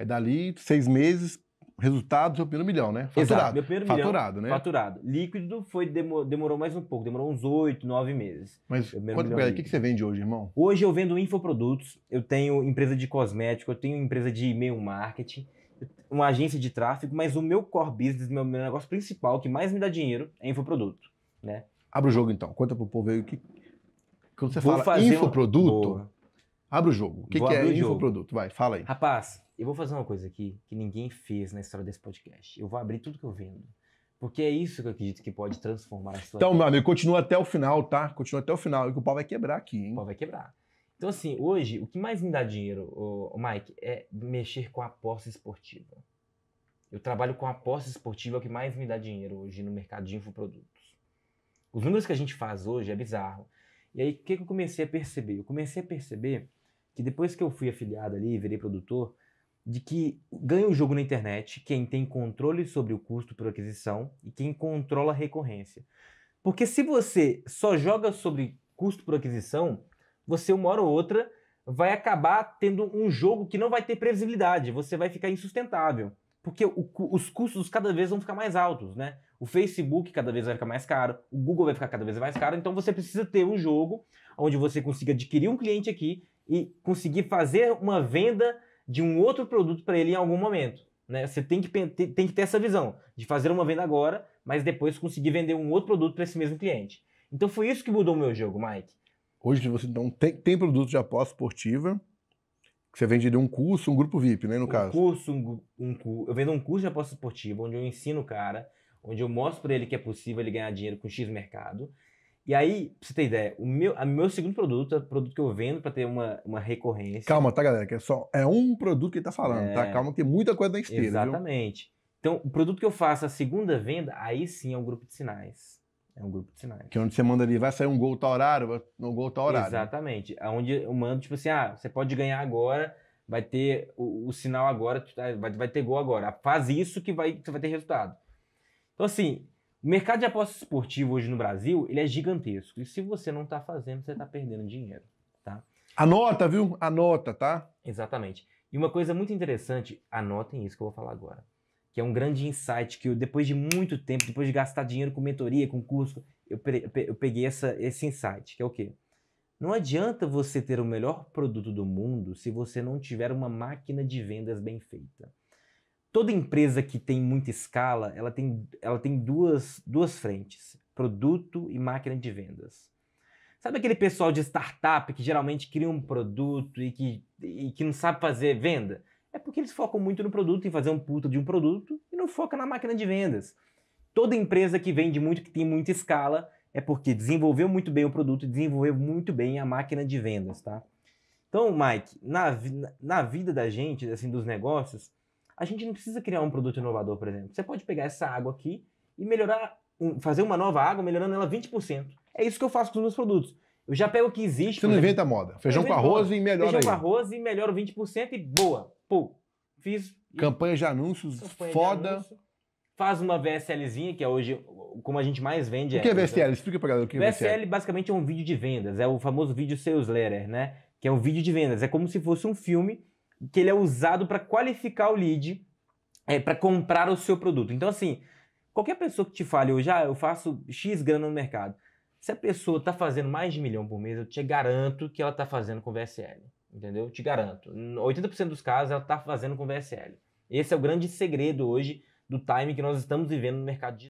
Aí dali, seis meses, resultado, seu primeiro milhão, né? Faturado. Exato, meu primeiro Faturado, milhão, né? faturado. Líquido foi, demo- demorou mais um pouco, demorou uns oito, nove meses. Mas pra ele, o que, que você vende hoje, irmão? Hoje eu vendo infoprodutos, eu tenho empresa de cosmético, eu tenho empresa de e-mail marketing, uma agência de tráfego, mas o meu core business, meu, meu negócio principal, que mais me dá dinheiro, é infoproduto, né? Abre o jogo então. Conta pro povo aí o que. Quando você Vou fala uma- infoproduto, Boa. Abre o jogo. O que, que é o infoproduto? Vai, fala aí. Rapaz, eu vou fazer uma coisa aqui que ninguém fez na história desse podcast. Eu vou abrir tudo que eu vendo. Porque é isso que eu acredito que pode transformar a sua Então, vida. meu amigo, continua até o final, tá? Continua até o final, que o pau vai quebrar aqui, hein? O pau vai quebrar. Então, assim, hoje, o que mais me dá dinheiro, ô, Mike, é mexer com a aposta esportiva. Eu trabalho com a aposta esportiva, é o que mais me dá dinheiro hoje no mercado de infoprodutos. Os números que a gente faz hoje é bizarro. E aí, o que, que eu comecei a perceber? Eu comecei a perceber que depois que eu fui afiliado ali, virei produtor, de que ganha o jogo na internet quem tem controle sobre o custo por aquisição e quem controla a recorrência. Porque se você só joga sobre custo por aquisição, você uma hora ou outra vai acabar tendo um jogo que não vai ter previsibilidade, você vai ficar insustentável. Porque o os custos cada vez vão ficar mais altos, né? O Facebook cada vez vai ficar mais caro, o Google vai ficar cada vez mais caro, então você precisa ter um jogo onde você consiga adquirir um cliente aqui e conseguir fazer uma venda de um outro produto para ele em algum momento. Né? Você tem que, tem que ter essa visão de fazer uma venda agora, mas depois conseguir vender um outro produto para esse mesmo cliente. Então foi isso que mudou o meu jogo, Mike. Hoje você então tem, tem produto de aposta esportiva, que você vende de um curso, um grupo VIP, né, no um caso. curso, um, um eu vendo um curso de aposta esportiva, onde eu ensino o cara, onde eu mostro para ele que é possível ele ganhar dinheiro com X mercado. E aí, pra você ter ideia, o meu, a meu segundo produto, é o produto que eu vendo para ter uma, uma recorrência. Calma, tá, galera? Que é só é um produto que ele tá falando, É. tá? Calma, que tem muita coisa na esteira, viu? Exatamente. Então, o produto que eu faço a segunda venda, aí sim é um grupo de sinais. É um grupo de sinais. Que é onde você manda ali, vai sair um gol tal horário, um gol tal horário. Exatamente. Onde eu mando, tipo assim, ah, você pode ganhar agora, vai ter o, o sinal agora, tá, vai, vai ter gol agora. Faz isso que, vai, que você vai ter resultado. Então, assim, o mercado de aposta esportiva hoje no Brasil, ele é gigantesco. E se você não está fazendo, você está perdendo dinheiro. Anota, viu? Anota, tá? Exatamente. E uma coisa muito interessante, anotem isso que eu vou falar agora. Que é um grande insight que eu, depois de muito tempo, depois de gastar dinheiro com mentoria, com curso, eu peguei essa, esse insight, que é o quê? Não adianta você ter o melhor produto do mundo se você não tiver uma máquina de vendas bem feita. Toda empresa que tem muita escala, ela tem, ela tem duas, duas frentes: produto e máquina de vendas. Sabe aquele pessoal de startup que geralmente cria um produto e que, e que não sabe fazer venda? É porque eles focam muito no produto, em fazer um puta de um produto e não foca na máquina de vendas. Toda empresa que vende muito, que tem muita escala, é porque desenvolveu muito bem o produto e desenvolveu muito bem a máquina de vendas, tá? Então, Mike, na, na vida da gente, assim, dos negócios, a gente não precisa criar um produto inovador, por exemplo. Você pode pegar essa água aqui e melhorar, fazer uma nova água, melhorando ela 20%. É isso que eu faço com os meus produtos. Eu já pego o que existe. Você não inventa moda. Feijão com arroz moda. e melhora feijão com aí. arroz e melhoro 20% e boa. Pô, fiz. Campanha de anúncios campanha de foda. anúncio, Faz uma VSLzinha, que é hoje como a gente mais vende. O que é essa. VSL? Explica pra galera o que é VSL. VSL basicamente é um vídeo de vendas, é o famoso vídeo sales letter, né? Que é um vídeo de vendas, é como se fosse um filme que ele é usado para qualificar o lead, é, para comprar o seu produto. Então assim, qualquer pessoa que te fale hoje, ah, eu faço X grana no mercado. Se a pessoa está fazendo mais de milhão por mês, eu te garanto que ela está fazendo com VSL. Entendeu? Eu te garanto. 80% dos casos ela está fazendo com VSL. Esse é o grande segredo hoje do time que nós estamos vivendo no mercado de